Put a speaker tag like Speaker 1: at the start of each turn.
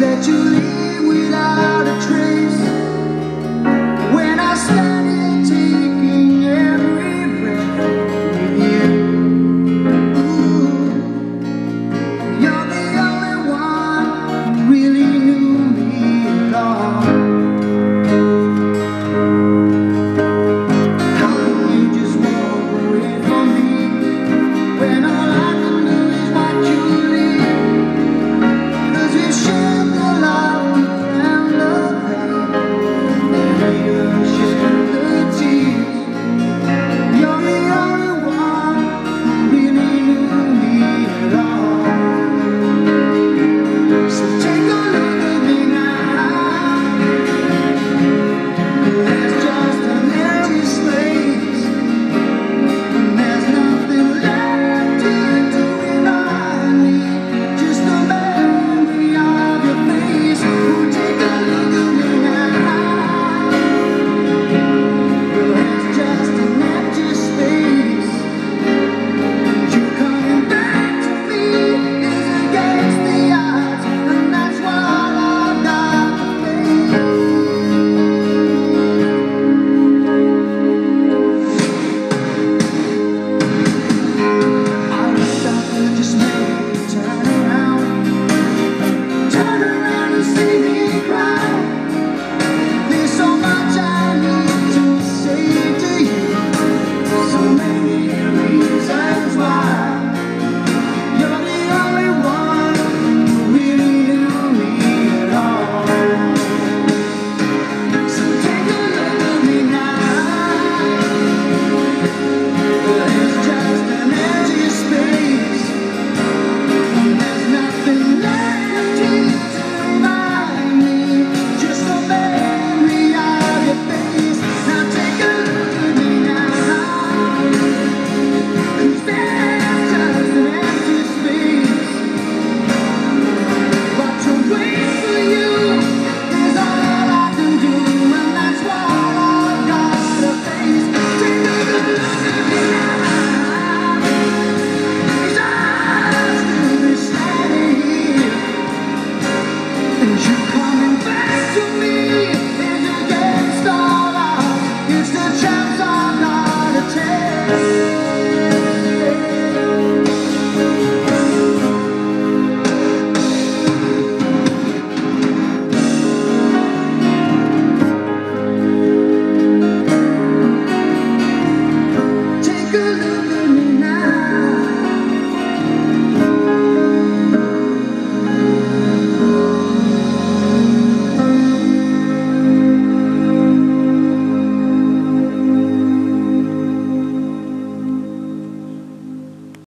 Speaker 1: Let you leave.